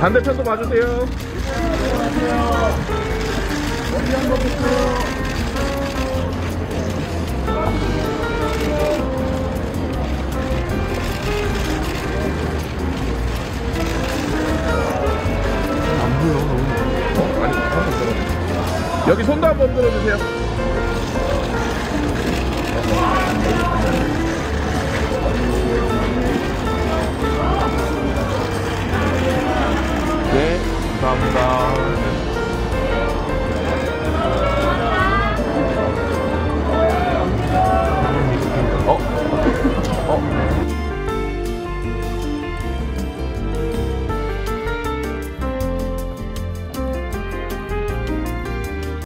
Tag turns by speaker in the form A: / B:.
A: 반대편도 봐주세요. 안 보여, 너무. 여기 손도 한번 들어주세요. 네, 감사합니다.